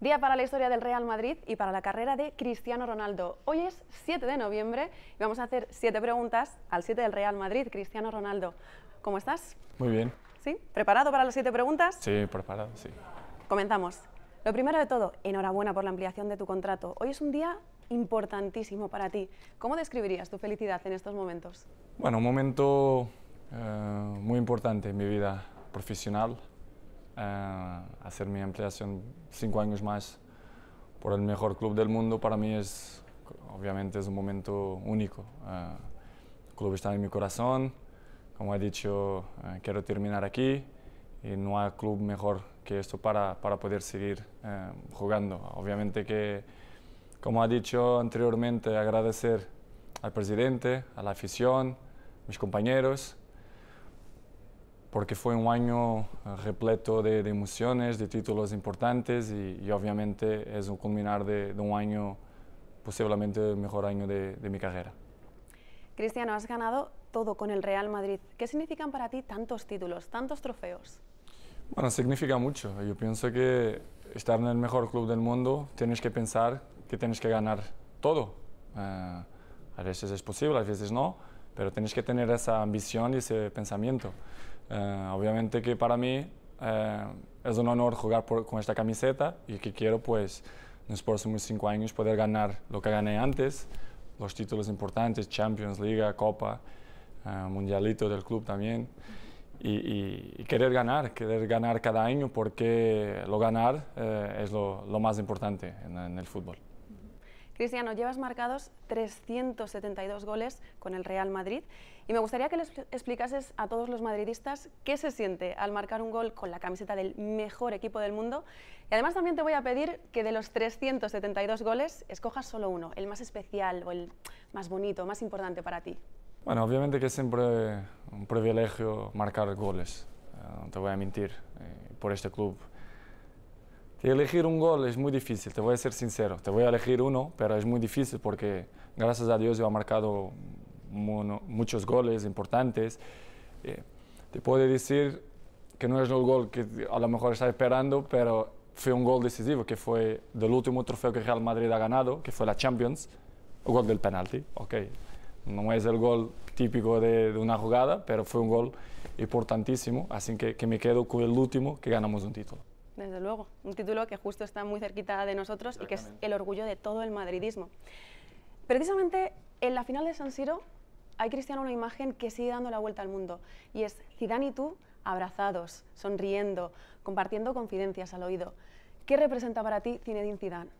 Día para la historia del Real Madrid y para la carrera de Cristiano Ronaldo. Hoy es 7 de noviembre y vamos a hacer 7 preguntas al 7 del Real Madrid, Cristiano Ronaldo. ¿Cómo estás? Muy bien. ¿Sí? ¿Preparado para las 7 preguntas? Sí, preparado, sí. Comenzamos. Lo primero de todo, enhorabuena por la ampliación de tu contrato. Hoy es un día importantísimo para ti. ¿Cómo describirías tu felicidad en estos momentos? Bueno, un momento eh, muy importante en mi vida profesional. Eh, hacer mi ampliación cinco años más por el mejor club del mundo para mí es, obviamente, es un momento único. Eh, el club está en mi corazón. Como he dicho, quiero terminar aquí y no hay club mejor que esto para, para poder seguir jugando. Obviamente que como ha dicho anteriormente, agradecer al presidente, a la afición, mis compañeros, porque fue un año repleto de, emociones, de títulos importantes y, obviamente es un culminar de, un año, posiblemente el mejor año de, de mi carrera. Cristiano, has ganado todo con el Real Madrid. ¿Qué significan para ti tantos títulos, tantos trofeos? Bueno, significa mucho. Yo pienso que estar en el mejor club del mundo tienes que pensar que tienes que ganar todo. Eh, a veces es posible, a veces no, pero tienes que tener esa ambición y ese pensamiento. Eh, obviamente que para mí eh, es un honor jugar con esta camiseta y que quiero pues en los próximos cinco años poder ganar lo que gané antes, los títulos importantes, Champions, Liga, Copa, Mundialito del club también. Y, querer ganar, querer ganar cada año porque lo ganar es lo, más importante en el fútbol. Cristiano, llevas marcados 372 goles con el Real Madrid y me gustaría que les explicases a todos los madridistas qué se siente al marcar un gol con la camiseta del mejor equipo del mundo. Y además también te voy a pedir que de los 372 goles escojas solo uno, el más especial o el más bonito, más importante para ti. Bueno, obviamente que es siempre un privilegio marcar goles, eh, no te voy a mentir, eh, por este club elegir un gol es muy difícil, te voy a ser sincero. Te voy a elegir uno, pero es muy difícil porque gracias a Dios yo he marcado muchos goles importantes. Eh, te puedo decir que no es el gol que a lo mejor estaba esperando, pero fue un gol decisivo, que fue del último trofeo que Real Madrid ha ganado, que fue la Champions, el gol del penalti, ok. No es el gol típico de, una jugada, pero fue un gol importantísimo, así que, que me quedo con el último que ganamos un título. Desde luego, un título que justo está muy cerquita de nosotros y que es el orgullo de todo el madridismo. Precisamente en la final de San Siro hay Cristiano una imagen que sigue dando la vuelta al mundo y es Zidane y tú abrazados, sonriendo, compartiendo confidencias al oído. ¿Qué representa para ti Zinedine Zidane?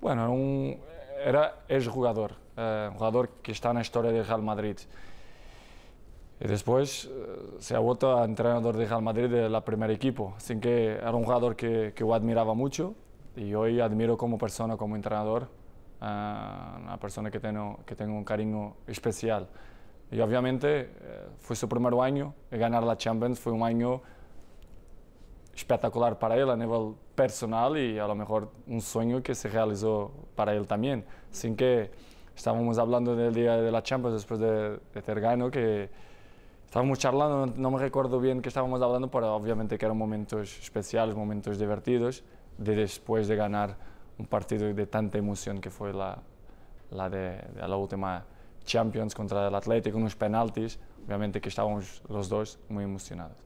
Bueno, un, era, es jugador, eh, un jugador que está en la historia del Real Madrid. Y después eh, se ha vuelto a entrenador de Real Madrid de la primer equipo. Así que era un jugador que, que yo admiraba mucho y hoy admiro como persona, como entrenador, a una persona que tengo, que tengo un cariño especial. Y obviamente eh, fue su primer año y ganar la Champions fue un año espectacular para él a nivel personal y a lo mejor un sueño que se realizó para él también. Sin que estábamos hablando del día de la Champions después de, de ter ganado que Estábamos charlando, no me recuerdo bien qué estábamos hablando, pero obviamente que eran momentos especiales, momentos divertidos, de después de ganar un partido de tanta emoción que fue la, la de, la última Champions contra el Atlético, unos penaltis, obviamente que estábamos los dos muy emocionados.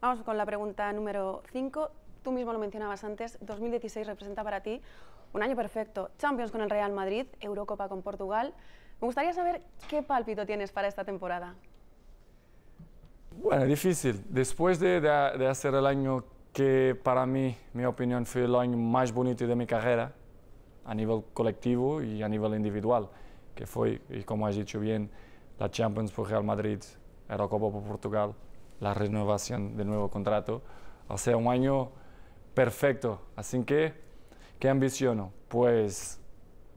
Vamos con la pregunta número 5. Tú mismo lo mencionabas antes, 2016 representa para ti un año perfecto. Champions con el Real Madrid, Eurocopa con Portugal. Me gustaría saber qué pálpito tienes para esta temporada. Bueno, difícil. Después de, de, hacer el año que para mí, mi opinión, fue el año más bonito de mi carrera, a nivel colectivo y a nivel individual, que fue, y como has dicho bien, la Champions por Real Madrid, la Copa por Portugal, la renovación del nuevo contrato. O sea, un año perfecto. Así que, ¿qué ambiciono? Pues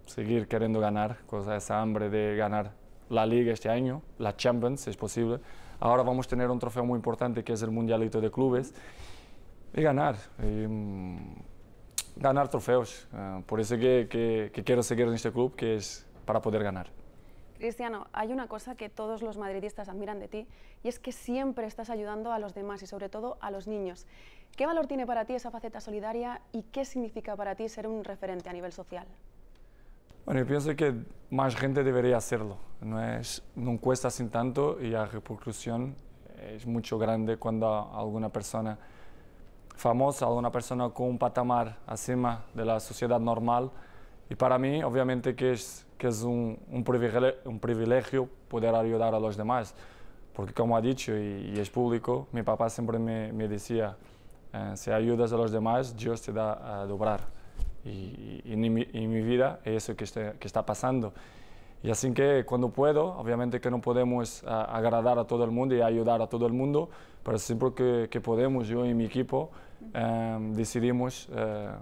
seguir queriendo ganar, con esa hambre de ganar la Liga este año, la Champions, si es posible Ahora vamos a tener un trofeo muy importante que es el Mundialito de Clubes y ganar. Mm, ganar trofeos. Ah, por eso que, quiero seguir en este club, que es para poder ganar. Cristiano, hay una cosa que todos los madridistas admiran de ti y es que siempre estás ayudando a los demás y sobre todo a los niños. ¿Qué valor tiene para ti esa faceta solidaria y qué significa para ti ser un referente a nivel social? Bueno, yo pienso que más gente debería hacerlo. No, es, no cuesta sin tanto y la repercusión es mucho grande cuando alguna persona famosa, alguna persona con un patamar encima de la sociedad normal. Y para mí, obviamente, que es, que es un, un, privilegio, un privilegio poder ayudar a los demás. Porque como ha dicho y, y es público, mi papá siempre me, me decía, eh, si ayudas a los demás, Dios te da a dobrar. Y, y, mi, y mi, vida es eso que, este, que, está pasando. Y así que cuando puedo, obviamente que no podemos uh, agradar a todo el mundo y ayudar a todo el mundo, pero siempre que, que podemos, yo y mi equipo um, decidimos uh,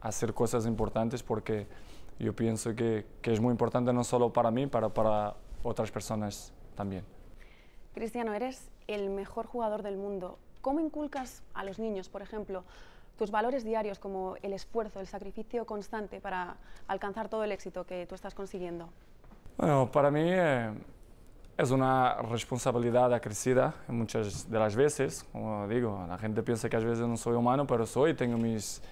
hacer cosas importantes porque yo pienso que, que, es muy importante no solo para mí, para, para otras personas también. Cristiano, eres el mejor jugador del mundo. ¿Cómo inculcas a los niños, por ejemplo, tus valores diarios como el esfuerzo, el sacrificio constante para alcanzar todo el éxito que tú estás consiguiendo? Bueno, para mí eh, es una responsabilidad acrecida muchas de las veces, como digo, la gente piensa que a veces no soy humano, pero soy, tengo mis,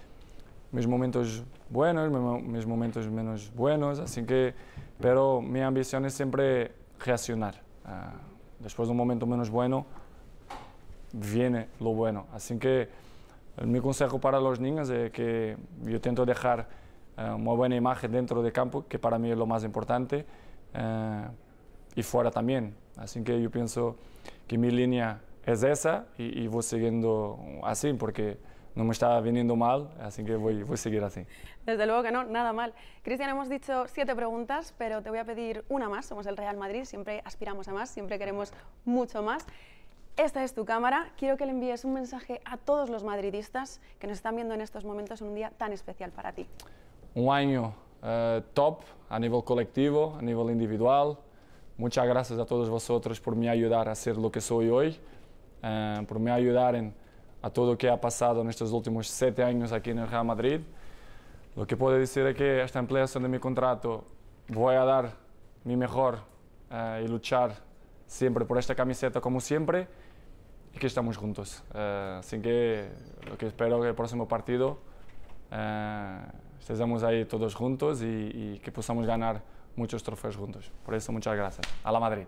mis momentos buenos, mis momentos menos buenos, así que, pero mi ambición es siempre reaccionar. Uh, después de un momento menos bueno, viene lo bueno. Así que mi consejo para los niños es que yo intento dejar uh, una buena imagen dentro del campo, que para mí es lo más importante, uh, y fuera también. Así que yo pienso que mi línea es esa y, y voy siguiendo así, porque no me está viniendo mal, así que voy, voy a seguir así. Desde luego que no, nada mal. Cristian, hemos dicho siete preguntas, pero te voy a pedir una más. Somos el Real Madrid, siempre aspiramos a más, siempre queremos mucho más. Esta es tu cámara. Quiero que le envíes un mensaje a todos los madridistas que nos están viendo en estos momentos en un día tan especial para ti. Un año uh, top a nivel colectivo, a nivel individual. Muchas gracias a todos vosotros por me ayudar a ser lo que soy hoy, uh, por me ayudar en, a todo lo que ha pasado en estos últimos siete años aquí en el Real Madrid. Lo que puedo decir es que esta ampliación de mi contrato voy a dar mi mejor uh, y luchar siempre por esta camiseta como siempre y que estamos juntos. Uh, así que lo que espero que el próximo partido uh, estemos ahí todos juntos y, y que podamos ganar muchos trofeos juntos. Por eso muchas gracias. A la Madrid.